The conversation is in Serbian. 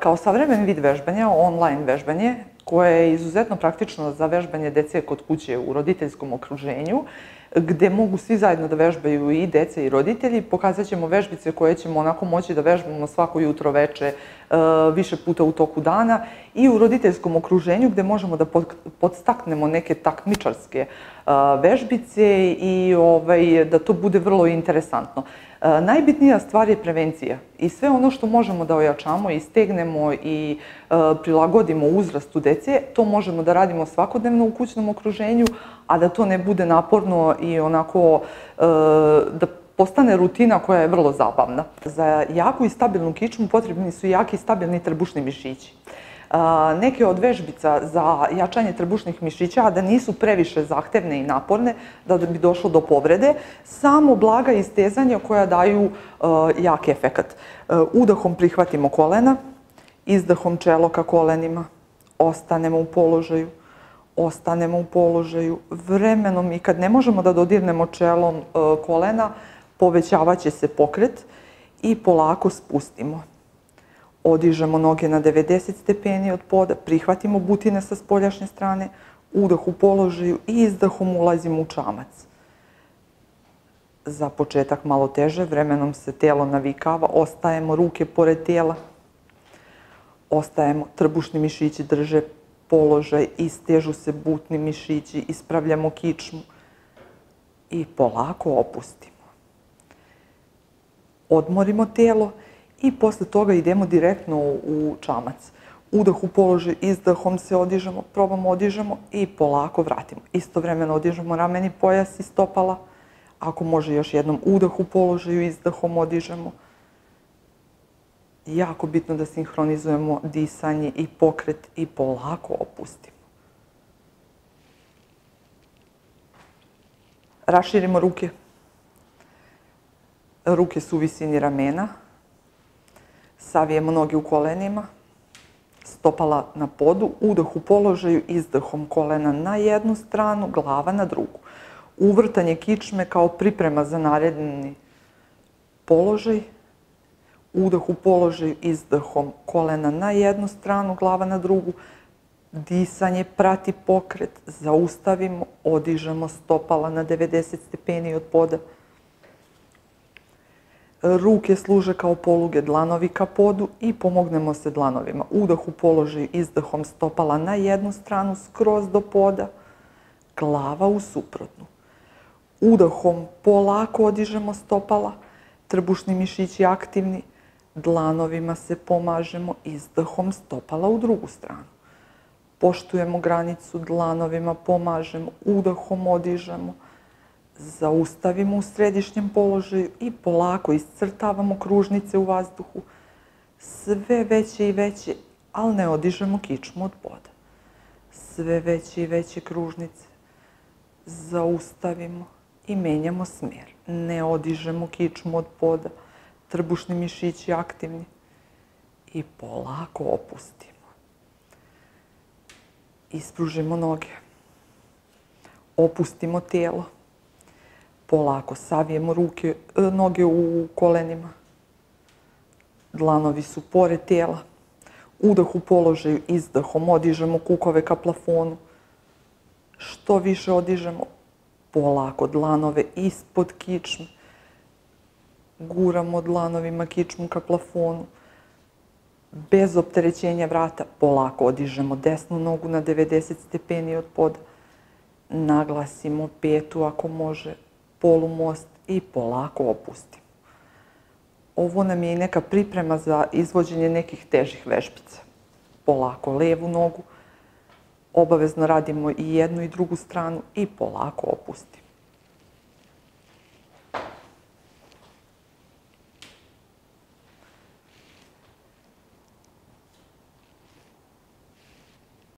Kao savremeni vid vežbanja, online vežbanje, koje je izuzetno praktično za vežbanje dece kod kuće u roditeljskom okruženju, gde mogu svi zajedno da vežbaju i dece i roditelji. Pokazat ćemo vežbice koje ćemo onako moći da vežbamo svako jutro veče, e, više puta u toku dana i u roditeljskom okruženju gde možemo da podstaknemo neke takmičarske vežbice i ovaj, da to bude vrlo interesantno. Najbitnija stvar je prevencija i sve ono što možemo da ojačamo i stegnemo i prilagodimo uzrastu dece, to možemo da radimo svakodnevno u kućnom okruženju, a da to ne bude naporno i onako da postane rutina koja je vrlo zabavna. Za jaku i stabilnu kičmu potrebni su jaki i stabilni trbušni mišići. Neke od vežbica za jačanje trbušnih mišića, a da nisu previše zahtevne i naporne, da bi došlo do povrede, samo blaga istezanja koja daju jak efekat. Udahom prihvatimo kolena, izdahom čelo ka kolenima, ostanemo u položaju, ostanemo u položaju vremenom i kad ne možemo da dodirnemo čelom kolena, povećavaće se pokret i polako spustimo. Odižemo noge na 90 stepeni od poda, prihvatimo butine sa spoljašnje strane, udah u položaju i izdahom ulazimo u čamac. Za početak malo teže, vremenom se telo navikava, ostajemo ruke pored tela, ostajemo, trbušni mišići drže položaj, istežu se butni mišići, ispravljamo kičmu i polako opustimo. Odmorimo telo i posle toga idemo direktno u čamac. Udah u položaj, izdahom se odižemo, probamo odižemo i polako vratimo. Istovremeno odižemo rameni pojas i stopala. Ako može još jednom udah u položaju, izdahom odižemo jako bitno da sinhronizujemo disanje i pokret i polako opustimo. Raširimo ruke. Ruke su u visini ramena. Savijemo noge u kolenima. Stopala na podu. Udah u položaju, izdahom kolena na jednu stranu, glava na drugu. Uvrtanje kičme kao priprema za naredni položaj udah u položaju izdahom kolena na jednu stranu, glava na drugu, disanje prati pokret, zaustavimo, odižemo stopala na 90 stepeni od poda. Ruke služe kao poluge dlanovi ka podu i pomognemo se dlanovima. Udah u položaju izdahom stopala na jednu stranu, skroz do poda, glava u suprotnu. Udahom polako odižemo stopala, trbušni mišići aktivni, Dlanovima se pomažemo izdahom stopala u drugu stranu. Poštujemo granicu, dlanovima pomažemo, udahom odižemo, zaustavimo u središnjem položaju i polako iscrtavamo kružnice u vazduhu. Sve veće i veće, ali ne odižemo kičmu od poda. Sve veće i veće kružnice. Zaustavimo i menjamo smer. Ne odižemo kičmu od poda trbušni mišići aktivni i polako opustimo. Ispružimo noge. Opustimo tijelo. Polako savijemo ruke, e, noge u kolenima. Dlanovi su pored tijela. Udah u položaju, izdahom odižemo kukove ka plafonu. Što više odižemo, polako dlanove ispod kičme guramo dlanovima kičmu ka plafonu, bez opterećenja vrata, polako odižemo desnu nogu na 90 stepeni od poda, naglasimo petu ako može, polumost i polako opustimo. Ovo nam je i neka priprema za izvođenje nekih težih vežbica. Polako levu nogu, obavezno radimo i jednu i drugu stranu i polako opustimo.